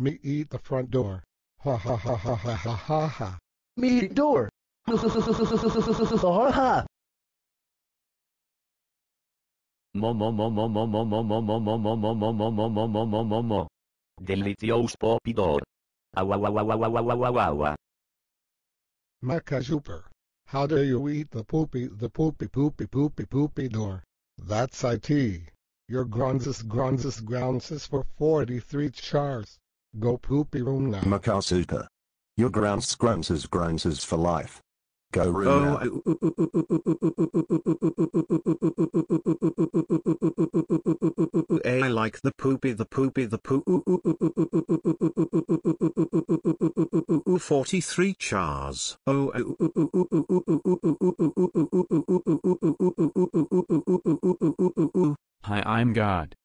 Me eat the front door. Ha ha ha ha ha ha ha ha. Me eat door. Ha Mo mo mo mo mo mo mo mo mo mo mo mo mo mo mo mo mo mo mo mo. Delicious popidor. Awa wa wa wa wa wa wa wa wa wa. Macusoper. How dare you eat the poopy, the poopy poopy poopy poopy door? That's IT. Your gronzes gronzes grounces for 43 chars. Go poopy room now. Macusoper. Your grounds grounds grounds for life. Go room now. I like the poopy the poopy the poo 43 chars. Oh Hi, I'm God.